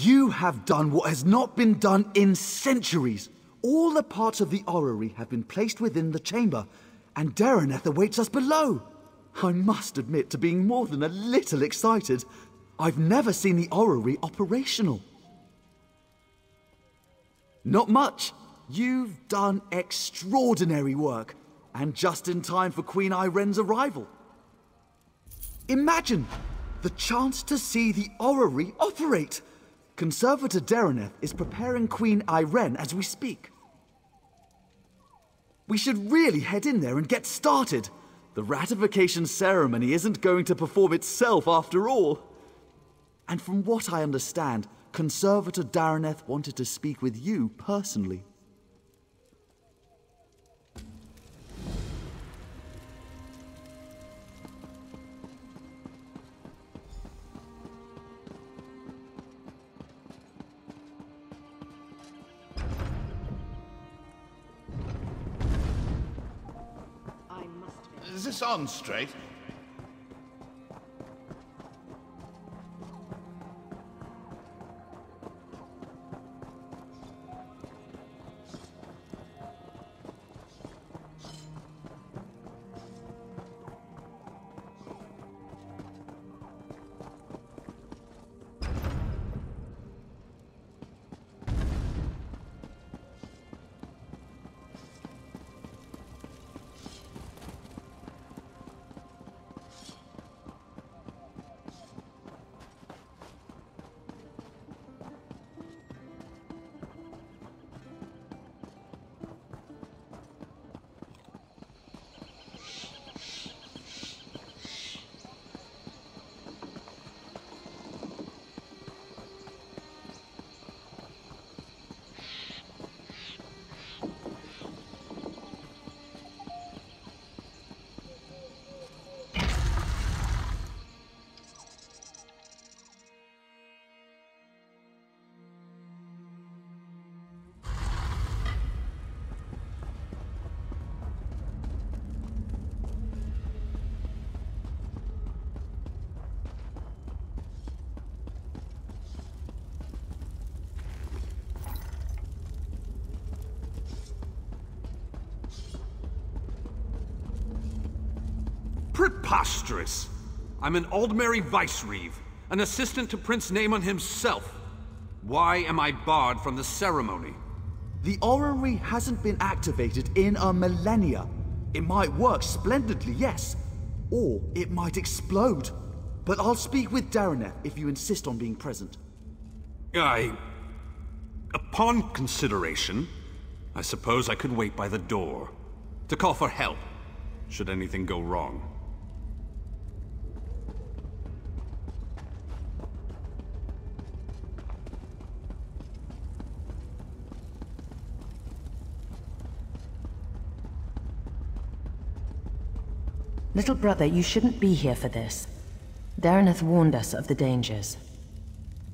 You have done what has not been done in centuries. All the parts of the orrery have been placed within the chamber, and Dareneth awaits us below. I must admit to being more than a little excited. I've never seen the orrery operational. Not much. You've done extraordinary work, and just in time for Queen Ayrenn's arrival. Imagine the chance to see the orrery operate. Conservator Dareneth is preparing Queen Ayrenn as we speak. We should really head in there and get started. The ratification ceremony isn't going to perform itself after all. And from what I understand, Conservator Dareneth wanted to speak with you personally. On straight? Preposterous! I'm an Aldmeri Vice-Reeve, an assistant to Prince Naemon himself. Why am I barred from the ceremony? The orrery hasn't been activated in a millennia. It might work splendidly, yes. Or it might explode. But I'll speak with Dareneth if you insist on being present. I... Upon consideration, I suppose I could wait by the door. To call for help, should anything go wrong. Little brother, you shouldn't be here for this. Dareneth warned us of the dangers.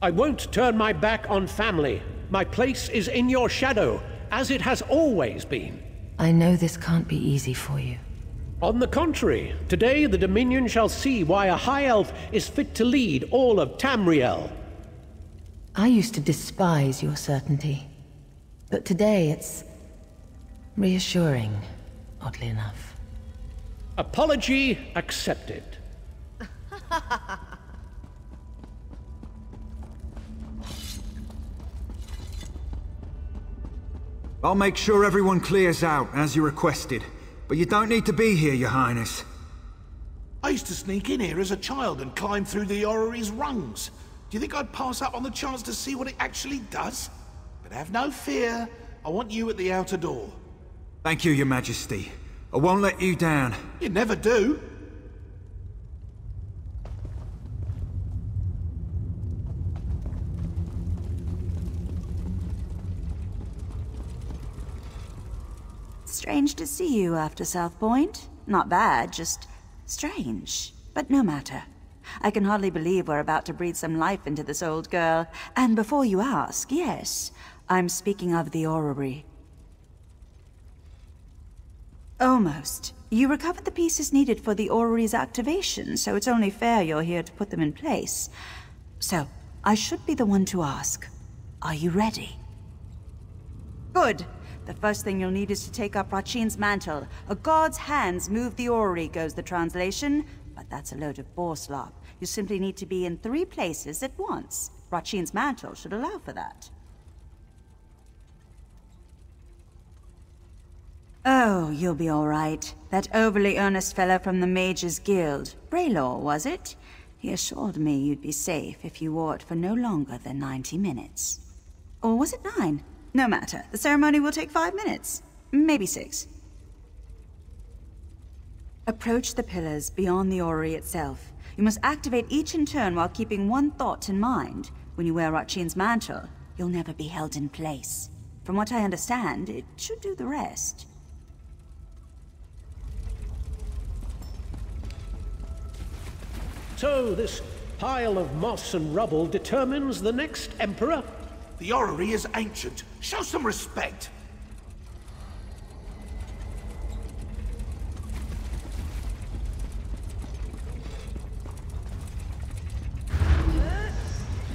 I won't turn my back on family. My place is in your shadow, as it has always been. I know this can't be easy for you. On the contrary, today the Dominion shall see why a High Elf is fit to lead all of Tamriel. I used to despise your certainty. But today it's... reassuring, oddly enough. Apology accepted. I'll make sure everyone clears out, as you requested. But you don't need to be here, your highness. I used to sneak in here as a child and climb through the orrery's rungs. Do you think I'd pass up on the chance to see what it actually does? But have no fear. I want you at the outer door. Thank you, your majesty. I won't let you down. You never do. Strange to see you after Southpoint. Not bad, just strange. But no matter. I can hardly believe we're about to breathe some life into this old girl. And before you ask, yes, I'm speaking of the orrery. Almost. You recovered the pieces needed for the orrery's activation, so it's only fair you're here to put them in place. So, I should be the one to ask. Are you ready? Good. The first thing you'll need is to take up Rajhin's mantle. A god's hands move the orrery, goes the translation. But that's a load of bourslop. You simply need to be in three places at once. Rajhin's mantle should allow for that. Oh, you'll be all right. That overly earnest fellow from the Mages Guild. Braylor, was it? He assured me you'd be safe if you wore it for no longer than 90 minutes. Or was it nine? No matter. The ceremony will take five minutes. Maybe six. Approach the pillars beyond the orrery itself. You must activate each in turn while keeping one thought in mind. When you wear Rajhin's mantle, you'll never be held in place. From what I understand, it should do the rest. So, this pile of moss and rubble determines the next Emperor? The orrery is ancient. Show some respect.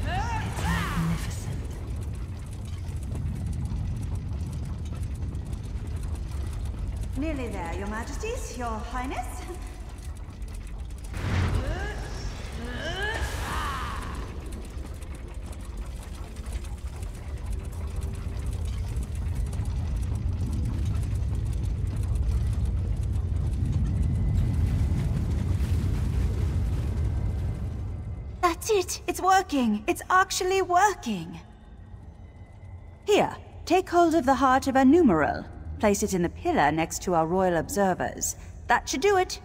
Magnificent. Nearly there, your majesties, your highness. That's it! It's working! It's actually working! Here, take hold of the heart of Anumaril. Place it in the pillar next to our royal observers. That should do it!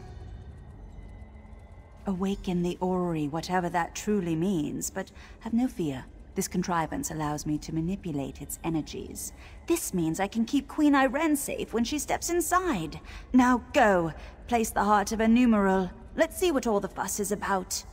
Awaken the orrery, whatever that truly means, but have no fear. This contrivance allows me to manipulate its energies. This means I can keep Queen Ayrenn safe when she steps inside. Now go, place the heart of Anumaril. Let's see what all the fuss is about.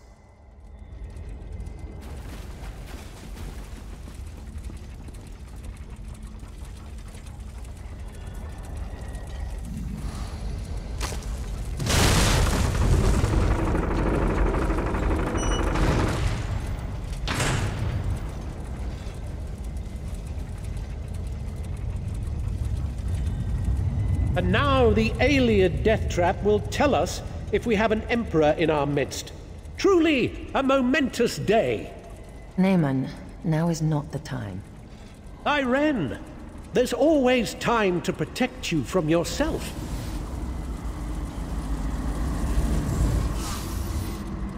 And the Ayleid death trap will tell us if we have an Emperor in our midst. Truly a momentous day. Naemon, now is not the time. Ayrenn, there's always time to protect you from yourself.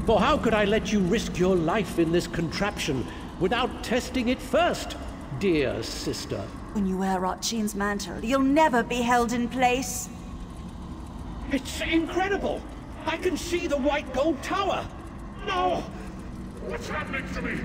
For how could I let you risk your life in this contraption without testing it first, dear sister? When you wear Rajhin's mantle, you'll never be held in place. It's incredible! I can see the white gold tower! No! What's happening to me?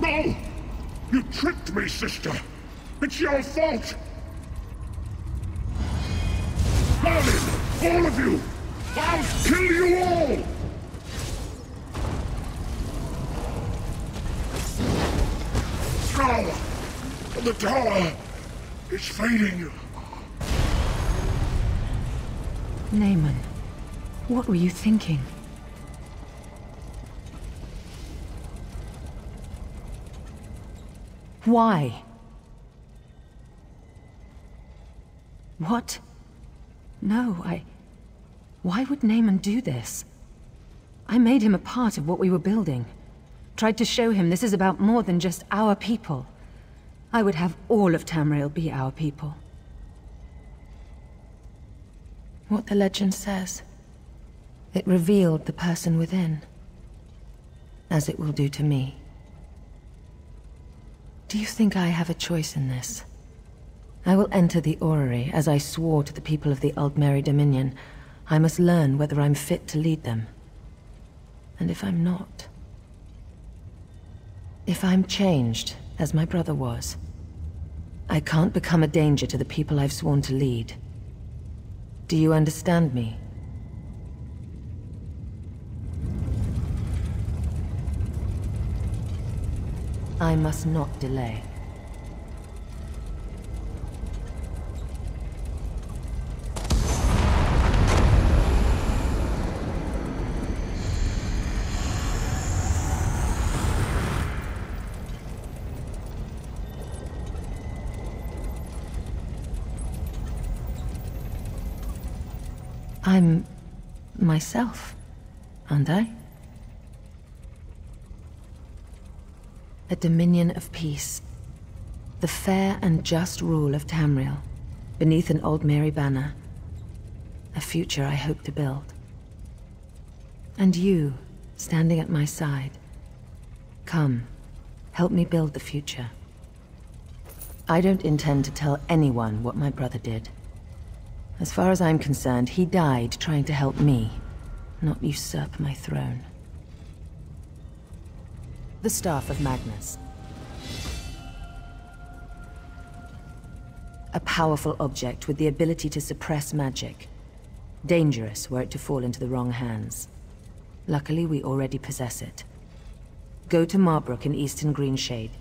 No! You tricked me, sister! It's your fault! All of you! I'll kill you all! Now! The tower is fading. Naemon, what were you thinking? Why? What? No, I... Why would Naemon do this? I made him a part of what we were building. Tried to show him this is about more than just our people. I would have all of Tamriel be our people. What the legend says. It revealed the person within. As it will do to me. Do you think I have a choice in this? I will enter the orrery as I swore to the people of the Aldmeri Dominion. I must learn whether I'm fit to lead them. And if I'm not... If I'm changed, as my brother was, I can't become a danger to the people I've sworn to lead. Do you understand me? I must not delay. I'm myself, aren't I? A dominion of peace. The fair and just rule of Tamriel, beneath an Aldmeri banner. A future I hope to build. And you, standing at my side. Come, help me build the future. I don't intend to tell anyone what my brother did. As far as I'm concerned, he died trying to help me, not usurp my throne. The Staff of Magnus. A powerful object with the ability to suppress magic. Dangerous were it to fall into the wrong hands. Luckily, we already possess it. Go to Marbruk in Eastern Greenshade.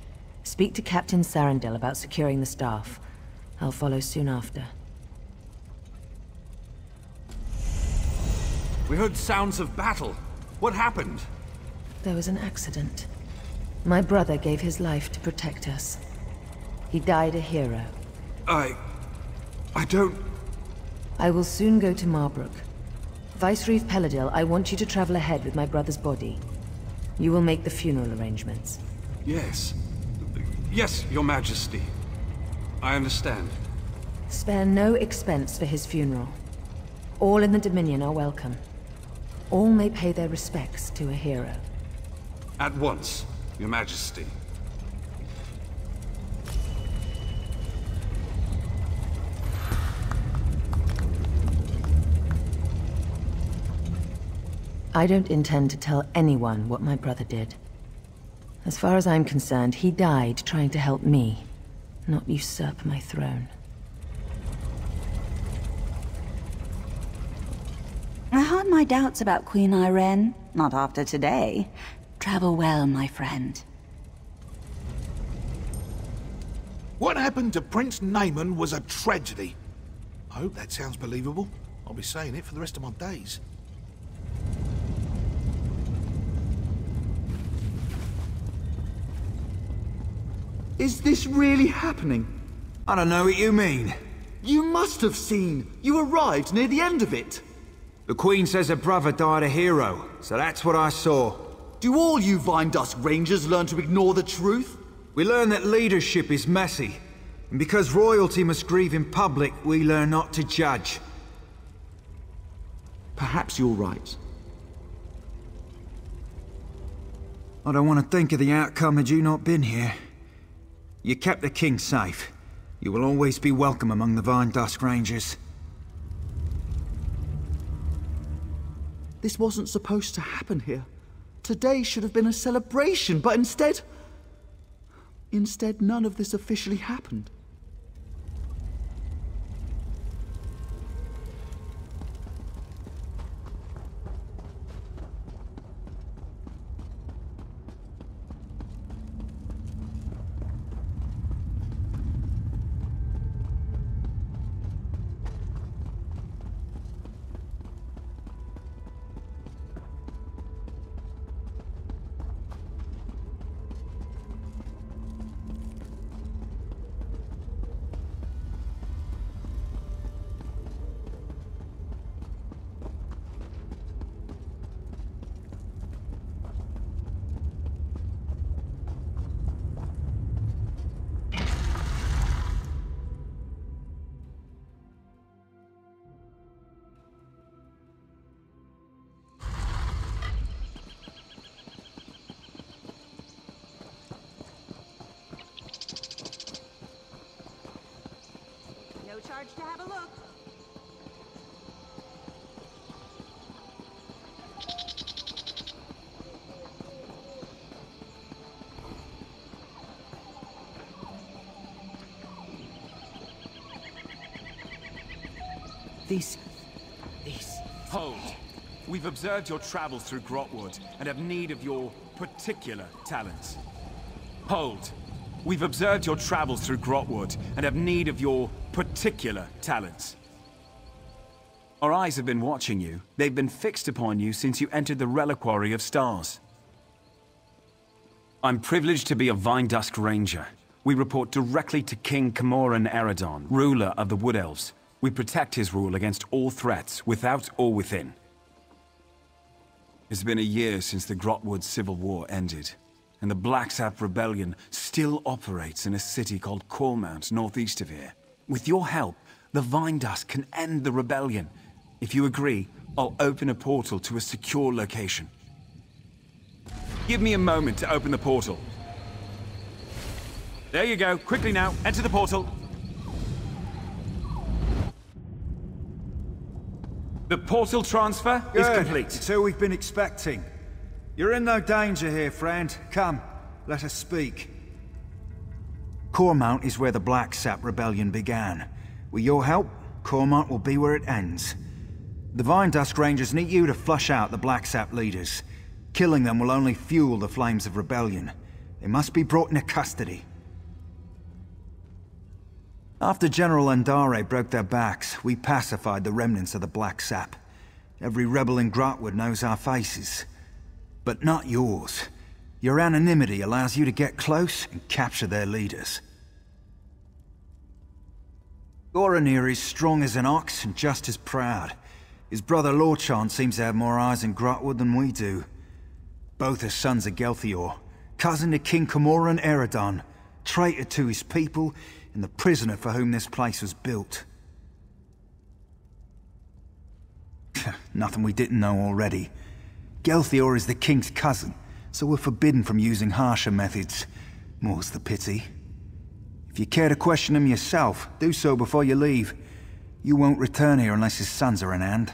Speak to Captain Sarandel about securing the staff. I'll follow soon after. We heard sounds of battle. What happened? There was an accident. My brother gave his life to protect us. He died a hero. I... I don't... I will soon go to Marbruk. Vicereeve Peladil, I want you to travel ahead with my brother's body. You will make the funeral arrangements. Yes. Yes, your majesty. I understand. Spare no expense for his funeral. All in the Dominion are welcome. All may pay their respects to a hero. At once, your majesty. I don't intend to tell anyone what my brother did. As far as I'm concerned, he died trying to help me, not usurp my throne. I had my doubts about Queen Ayrenn. Not after today. Travel well, my friend. What happened to Prince Naemon was a tragedy. I hope that sounds believable. I'll be saying it for the rest of my days. Is this really happening? I don't know what you mean. You must have seen. You arrived near the end of it. The Queen says her brother died a hero, so that's what I saw. Do all you Vinedusk Rangers learn to ignore the truth? We learn that leadership is messy. And because royalty must grieve in public, we learn not to judge. Perhaps you're right. I don't want to think of the outcome had you not been here. You kept the king safe. You will always be welcome among the Vinedusk Rangers. This wasn't supposed to happen here. Today should have been a celebration, but instead... Instead, none of this officially happened. No charge to have a look. These... these... Hold. We've observed your travels through Grahtwood and have need of your particular talents. Hold. We've observed your travels through Grahtwood and have need of your particular talents. Our eyes have been watching you. They've been fixed upon you since you entered the Reliquary of Stars. I'm privileged to be a Vinedusk Ranger. We report directly to King Camoran Aeradan, ruler of the Wood Elves. We protect his rule against all threats, without or within. It's been a year since the Grahtwood Civil War ended, and the Blacksap Rebellion still operates in a city called Cormount, northeast of here. With your help, the Vinedusk can end the rebellion if you agree, I'll open a portal to a secure location. Give me a moment to open the portal. There you go. Quickly now. Enter the portal. The portal transfer Good. is complete. It's who we've been expecting. You're in no danger here, friend. Come, let us speak. Cormount is where the Black Sap Rebellion began. With your help, Cormount will be where it ends. The Vinedusk Rangers need you to flush out the Black Sap leaders. Killing them will only fuel the flames of rebellion. They must be brought into custody. After General Endare broke their backs, we pacified the remnants of the Black Sap. Every rebel in Grahtwood knows our faces. But not yours. Your anonymity allows you to get close and capture their leaders. Goranir is strong as an ox and just as proud. His brother Lorchan seems to have more eyes in Grahtwood than we do. Both are sons of Gelthior, cousin to King Camoran Aeradan, traitor to his people, and the prisoner for whom this place was built. Nothing we didn't know already. Gelthior is the king's cousin, so we're forbidden from using harsher methods. More's the pity. If you care to question him yourself, do so before you leave. You won't return here unless his sons are in hand.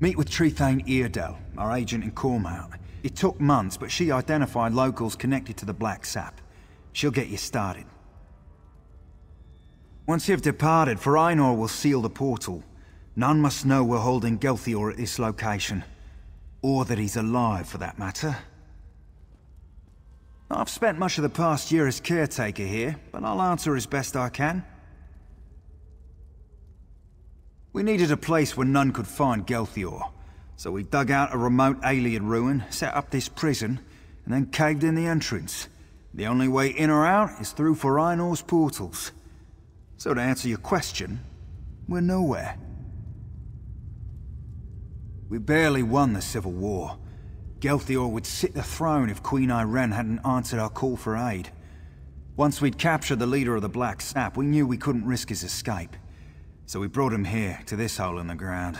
Meet with Trethane Eardel, our agent in Cormount. It took months, but she identified locals connected to the Black Sap. She'll get you started. Once you've departed, Ainur will seal the portal. None must know we're holding Gelthior at this location. Or that he's alive, for that matter. I've spent much of the past year as caretaker here, but I'll answer as best I can. We needed a place where none could find Gelthior. So we dug out a remote Ayleid ruin, set up this prison, and then caved in the entrance. The only way in or out is through Ainur's portals. So to answer your question, we're nowhere. We barely won the Civil War. Gelthior would sit the throne if Queen Ayrenn hadn't answered our call for aid. Once we'd captured the leader of the Black Sap, we knew we couldn't risk his escape. So we brought him here, to this hole in the ground.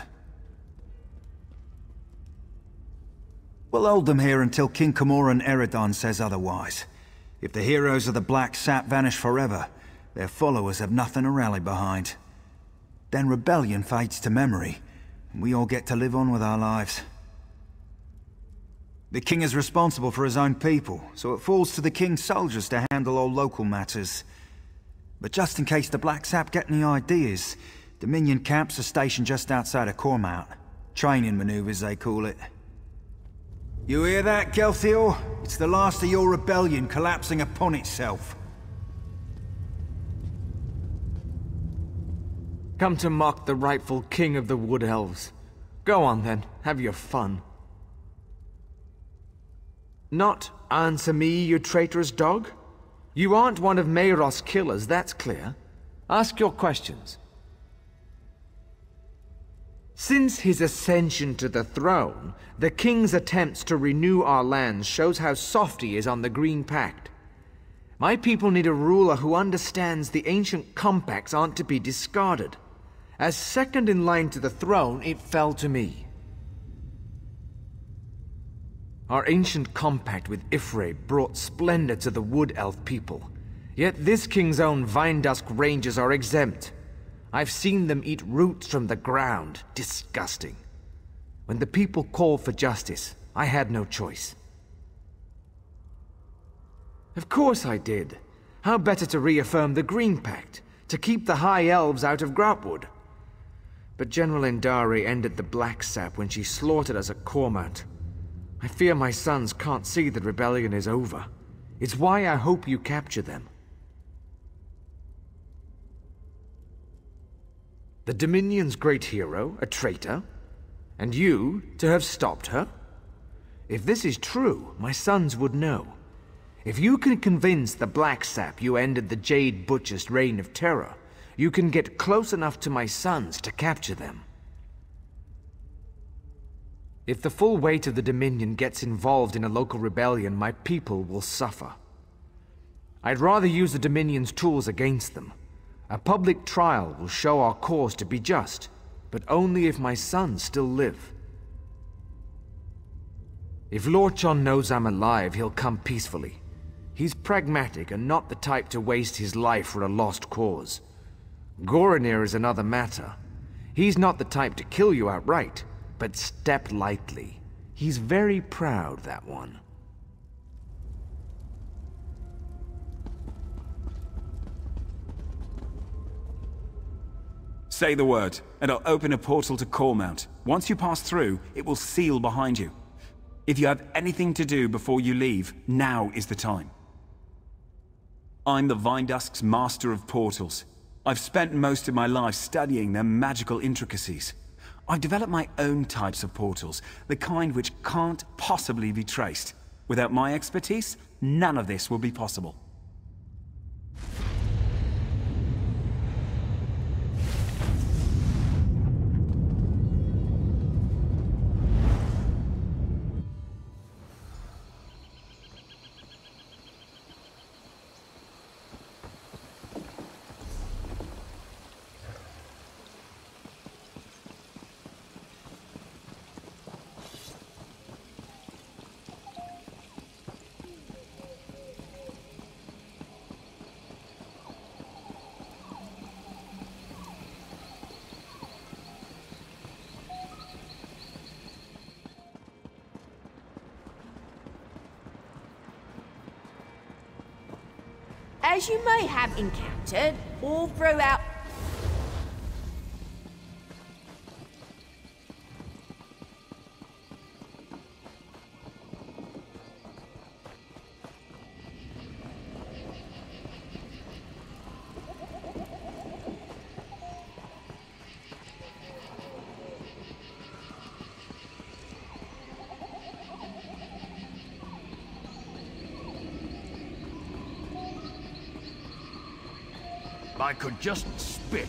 We'll hold them here until King Camoran Aeradan says otherwise. If the heroes of the Black Sap vanish forever, their followers have nothing to rally behind. Then rebellion fades to memory, and we all get to live on with our lives. The king is responsible for his own people, so it falls to the king's soldiers to handle all local matters. But just in case the Black Sap get any ideas, Dominion camps are stationed just outside of Cormount. Training maneuvers, they call it. You hear that, Gelthior? It's the last of your rebellion collapsing upon itself. Come to mock the rightful king of the Wood Elves. Go on then, have your fun. Not answer me, you traitorous dog? You aren't one of Meiros' killers, that's clear. Ask your questions. Since his ascension to the throne, the king's attempts to renew our lands shows how soft he is on the Green Pact. My people need a ruler who understands the ancient compacts aren't to be discarded. As second in line to the throne, it fell to me. Our ancient compact with Y'ffre brought splendor to the Wood Elf people. Yet this king's own Vinedusk Rangers are exempt. I've seen them eat roots from the ground. Disgusting. When the people called for justice, I had no choice. Of course I did. How better to reaffirm the Green Pact, to keep the High Elves out of Grahtwood. But General Endare ended the Black Sap when she slaughtered us at Cormount. I fear my sons can't see that rebellion is over. It's why I hope you capture them. The Dominion's great hero, a traitor? And you, to have stopped her? If this is true, my sons would know. If you can convince the Black Sap you ended the Jade Butcher's reign of terror, you can get close enough to my sons to capture them. If the full weight of the Dominion gets involved in a local rebellion, my people will suffer. I'd rather use the Dominion's tools against them. A public trial will show our cause to be just, but only if my sons still live. If Lord Lorchon knows I'm alive, he'll come peacefully. He's pragmatic and not the type to waste his life for a lost cause. Goronir is another matter. He's not the type to kill you outright, but step lightly. He's very proud, that one. Say the word, and I'll open a portal to Cormount. Once you pass through, it will seal behind you. If you have anything to do before you leave, now is the time. I'm the Vinedusk's Master of Portals. I've spent most of my life studying their magical intricacies. I've developed my own types of portals, the kind which can't possibly be traced. Without my expertise, none of this will be possible. Encountered, all throughout I could just spit.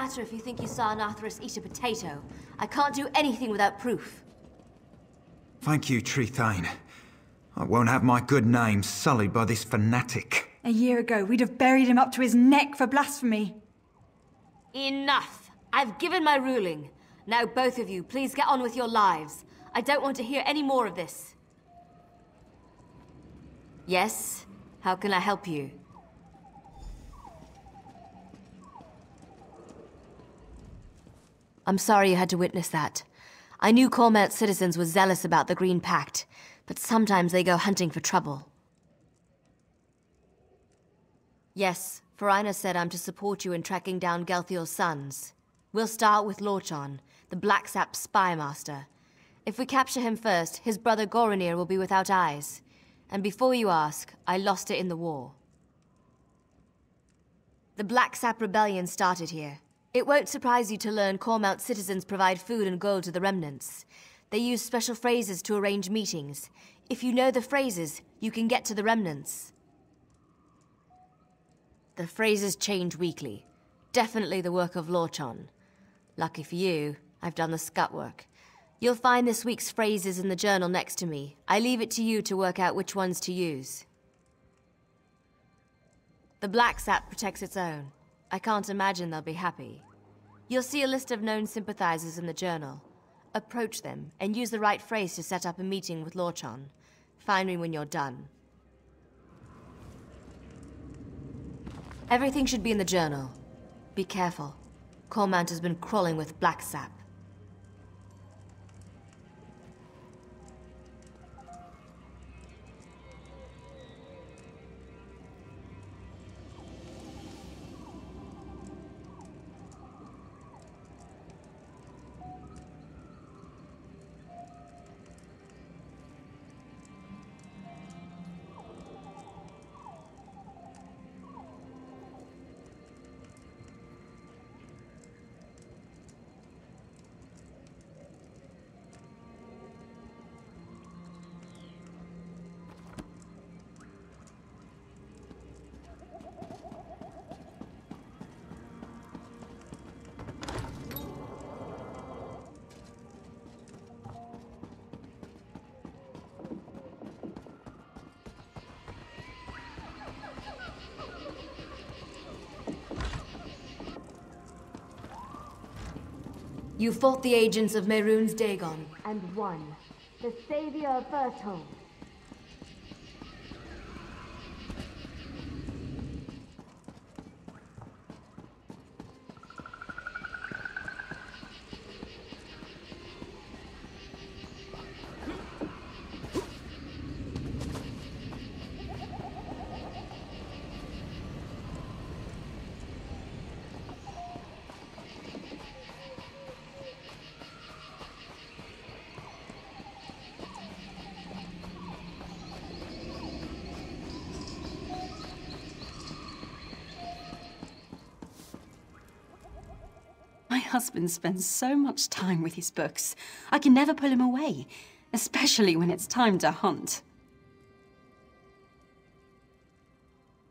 Matter if you think you saw Nathras eat a potato. I can't do anything without proof. Thank you, Trethane. I won't have my good name sullied by this fanatic. A year ago, we'd have buried him up to his neck for blasphemy. Enough! I've given my ruling. Now both of you, please get on with your lives. I don't want to hear any more of this. Yes? How can I help you? I'm sorry you had to witness that. I knew Cormount citizens were zealous about the Green Pact, but sometimes they go hunting for trouble. Yes, Farina said I'm to support you in tracking down Gelthior's sons. We'll start with Lorchon, the Black Sap spy master. If we capture him first, his brother Goronir will be without eyes. And before you ask, I lost it in the war. The Black Sap Rebellion started here. It won't surprise you to learn Cormount citizens provide food and gold to the remnants. They use special phrases to arrange meetings. If you know the phrases, you can get to the remnants. The phrases change weekly. Definitely the work of Lorchon. Lucky for you, I've done the scut work. You'll find this week's phrases in the journal next to me. I leave it to you to work out which ones to use. The Black Sap protects its own. I can't imagine they'll be happy. You'll see a list of known sympathizers in the journal. Approach them, and use the right phrase to set up a meeting with Lorchon. Find me when you're done. Everything should be in the journal. Be careful. Cormount has been crawling with Black Sap. You fought the agents of Mehrunes Dagon. And won. The savior of Firsthold. My husband spends so much time with his books. I can never pull him away, especially when it's time to hunt.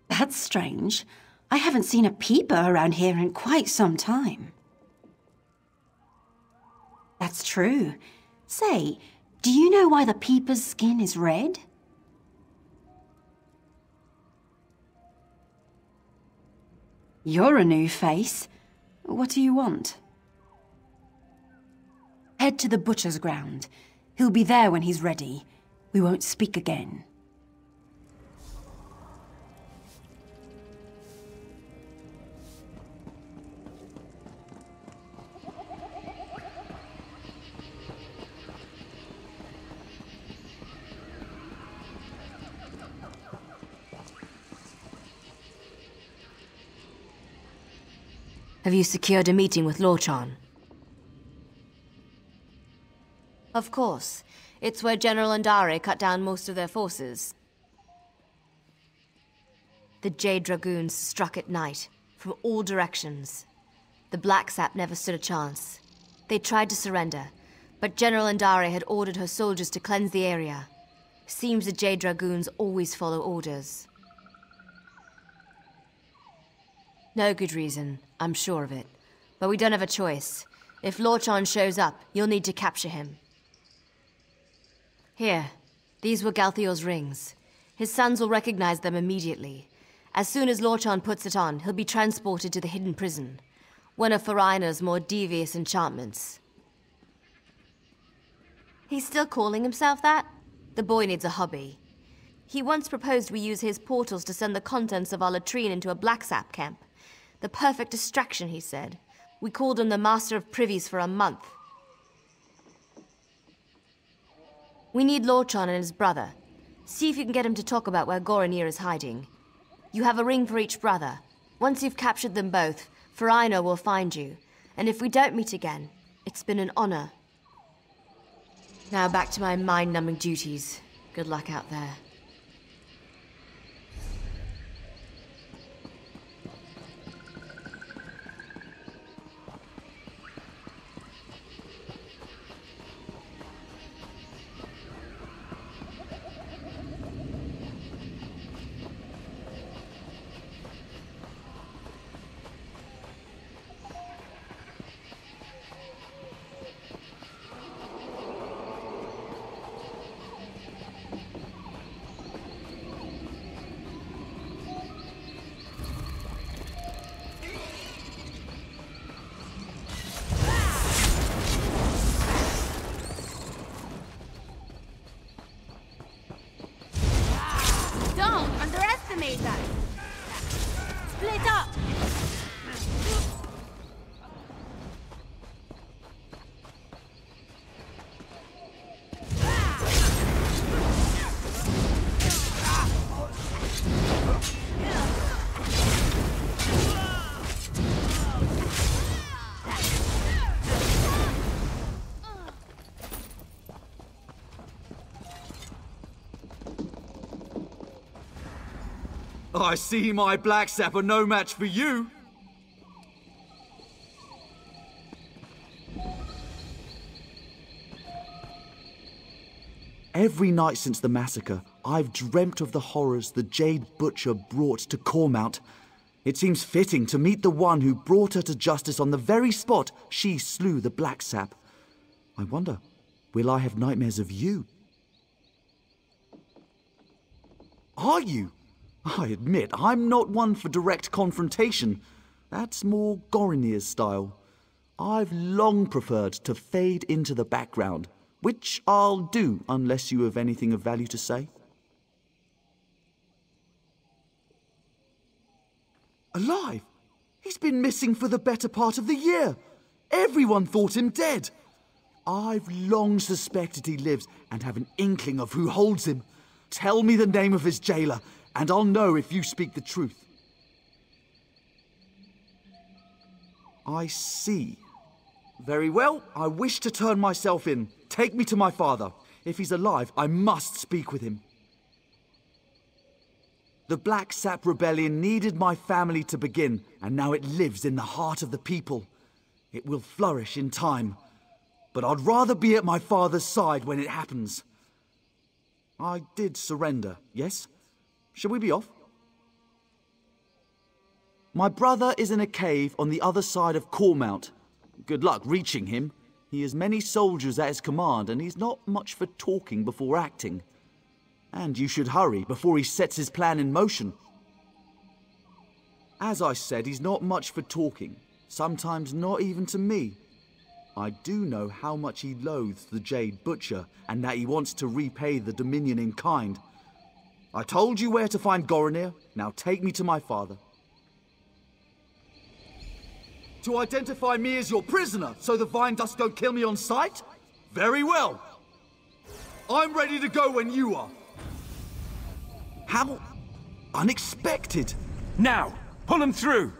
That's strange. I haven't seen a peeper around here in quite some time. That's true. Say, do you know why the peeper's skin is red? You're a new face. What do you want? Head to the butcher's ground. He'll be there when he's ready. We won't speak again. Have you secured a meeting with Lorchon? Of course. It's where General Endare cut down most of their forces. The Jade Dragoons struck at night, from all directions. The Black Sap never stood a chance. They tried to surrender, but General Endare had ordered her soldiers to cleanse the area. Seems the Jade Dragoons always follow orders. No good reason, I'm sure of it. But we don't have a choice. If Lorchon shows up, you'll need to capture him. Here, these were Gelthior's rings. His sons will recognize them immediately. As soon as Lorchon puts it on, he'll be transported to the hidden prison. One of Farina's more devious enchantments. He's still calling himself that? The boy needs a hobby. He once proposed we use his portals to send the contents of our latrine into a black sap camp. The perfect distraction, he said. We called him the Master of Privies for a month. We need Lorchon and his brother. See if you can get him to talk about where Goronir is hiding. You have a ring for each brother. Once you've captured them both, Farina will find you. And if we don't meet again, it's been an honor. Now back to my mind-numbing duties. Good luck out there. I see my Blacksap are no match for you. Every night since the massacre, I've dreamt of the horrors the Jade Butcher brought to Cormount. It seems fitting to meet the one who brought her to justice on the very spot she slew the Blacksap. I wonder, will I have nightmares of you? Are you? I admit, I'm not one for direct confrontation. That's more Gorinir's style. I've long preferred to fade into the background, which I'll do unless you have anything of value to say. Alive? He's been missing for the better part of the year. Everyone thought him dead. I've long suspected he lives and have an inkling of who holds him. Tell me the name of his jailer, and I'll know if you speak the truth. I see. Very well, I wish to turn myself in. Take me to my father. If he's alive, I must speak with him. The Blacksap Rebellion needed my family to begin, and now it lives in the heart of the people. It will flourish in time, but I'd rather be at my father's side when it happens. I did surrender, yes? Shall we be off? My brother is in a cave on the other side of Cormount. Good luck reaching him. He has many soldiers at his command, and he's not much for talking before acting. And you should hurry before he sets his plan in motion. As I said, he's not much for talking, sometimes not even to me. I do know how much he loathes the Jade Butcher, and that he wants to repay the Dominion in kind. I told you where to find Gorinir, now take me to my father. To identify me as your prisoner, so the Vinedusk don't kill me on sight? Very well. I'm ready to go when you are. How unexpected. Now, pull him through.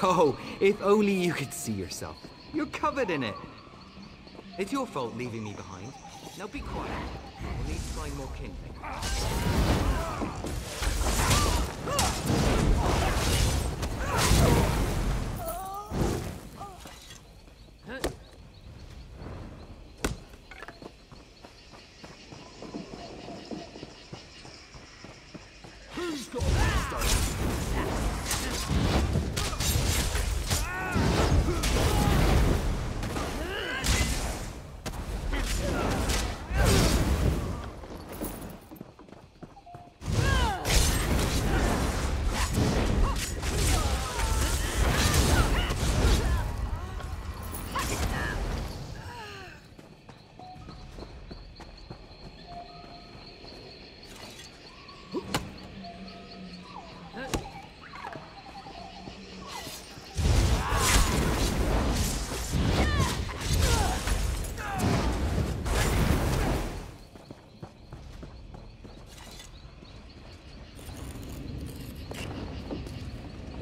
Oh, if only you could see yourself. You're covered in it. It's your fault leaving me behind. Now be quiet. We'll need to find more kindling.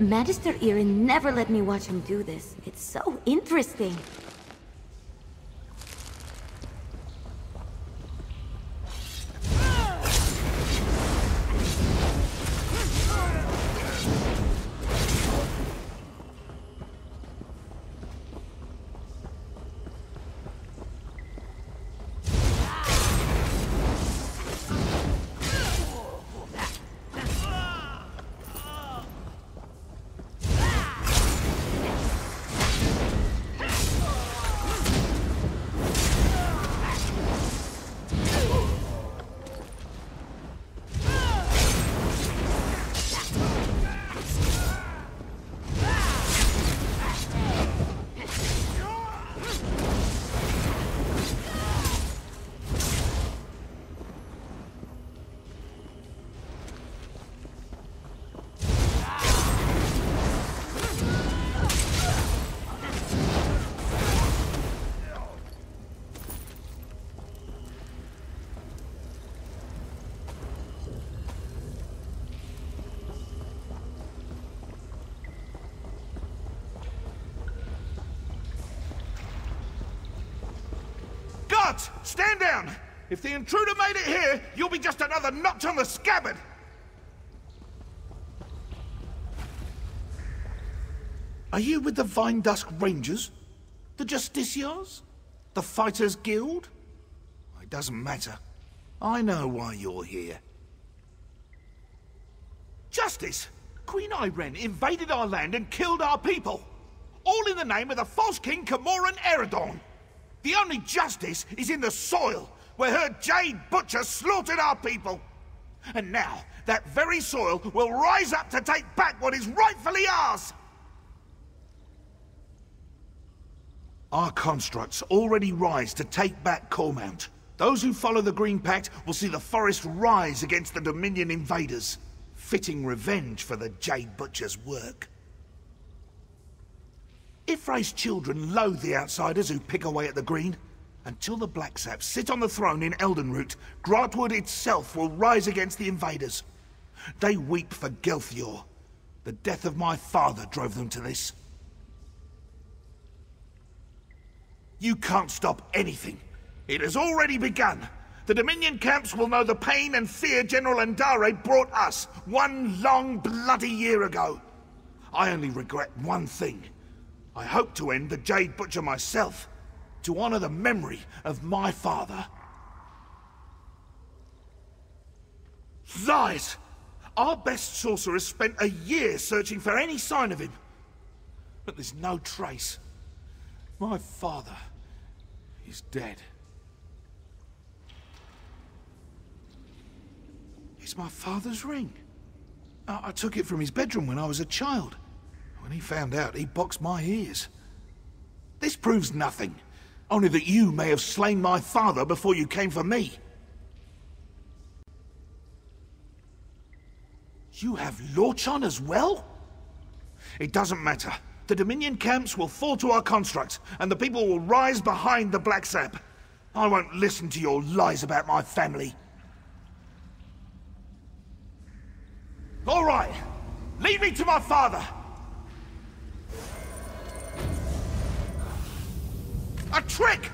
Magister Irin never let me watch him do this. It's so interesting. Stand down! If the intruder made it here, you'll be just another notch on the scabbard! Are you with the Vinedusk Rangers? The Justiciars? The Fighters Guild? It doesn't matter. I know why you're here. Justice! Queen Ayrenn invaded our land and killed our people! All in the name of the false king Camoran Aeradan! The only justice is in the soil, where her Jade Butcher slaughtered our people! And now, that very soil will rise up to take back what is rightfully ours! Our constructs already rise to take back Cormount. Those who follow the Green Pact will see the forest rise against the Dominion invaders. Fitting revenge for the Jade Butcher's work. Y'ffre's children loathe the outsiders who pick away at the Green. Until the Blacksaps sit on the throne in Elden Root, Grahtwood itself will rise against the invaders. They weep for Gelthior. The death of my father drove them to this. You can't stop anything. It has already begun. The Dominion camps will know the pain and fear General Endare brought us one long bloody year ago. I only regret one thing. I hope to end the Jade Butcher myself, to honor the memory of my father. Lies! Our best sorcerers spent a year searching for any sign of him. But there's no trace. My father is dead. It's my father's ring. I, I took it from his bedroom when I was a child. When he found out, he boxed my ears. This proves nothing. Only that you may have slain my father before you came for me. You have Lorchan as well? It doesn't matter. The Dominion camps will fall to our construct, and the people will rise behind the Blacksap. I won't listen to your lies about my family. All right. Lead me to my father. A trick!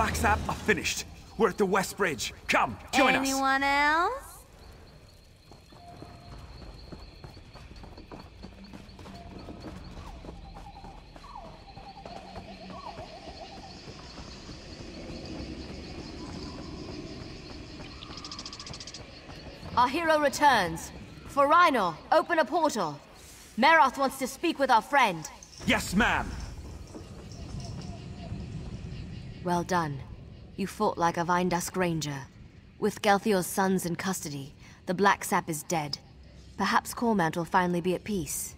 Blacksap are finished. We're at the West Bridge. Come, join us. Anyone else? Our hero returns. Forainor, open a portal. Meroth wants to speak with our friend. Yes, ma'am. Well done. You fought like a Vinedusk Ranger. With Gelthior's sons in custody, the Blacksap is dead. Perhaps Cormount will finally be at peace.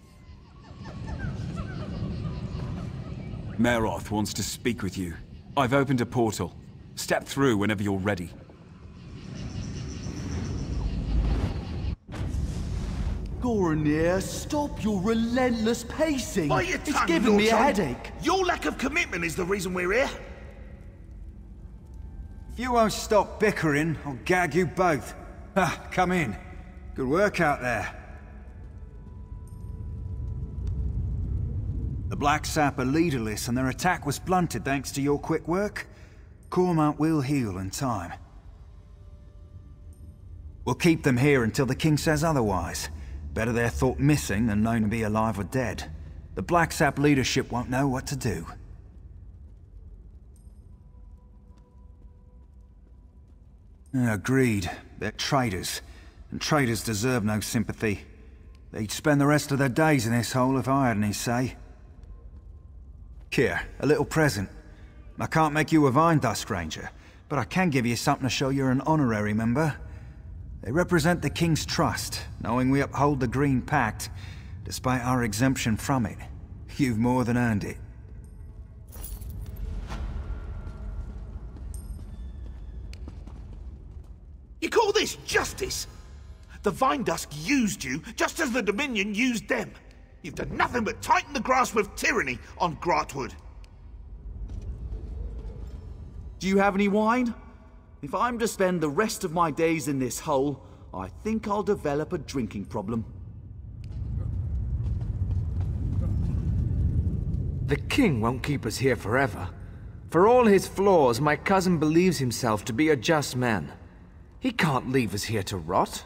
Meroth wants to speak with you. I've opened a portal. Step through whenever you're ready. Gorinir, stop your relentless pacing. Bite your it's giving me a headache. Your lack of commitment is the reason we're here. If you won't stop bickering, I'll gag you both. Ah, come in. Good work out there. The Blacksap are leaderless and their attack was blunted thanks to your quick work. Cormount will heal in time. We'll keep them here until the King says otherwise. Better they're thought missing than known to be alive or dead. The Blacksap leadership won't know what to do. Agreed. They're traitors. And traitors deserve no sympathy. They'd spend the rest of their days in this hole if I had any say. Here, a little present. I can't make you a Vinedusk Ranger, but I can give you something to show you're an honorary member. They represent the King's trust, knowing we uphold the Green Pact, despite our exemption from it. You've more than earned it. You call this justice? The Vinedusk used you just as the Dominion used them. You've done nothing but tighten the grasp of tyranny on Grahtwood. Do you have any wine? If I'm to spend the rest of my days in this hole, I think I'll develop a drinking problem. The king won't keep us here forever. For all his flaws, my cousin believes himself to be a just man. He can't leave us here to rot.